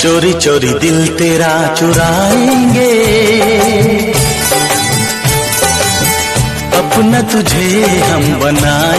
चोरी चोरी दिल तेरा चुराएँगे। अपना तुझे हम बना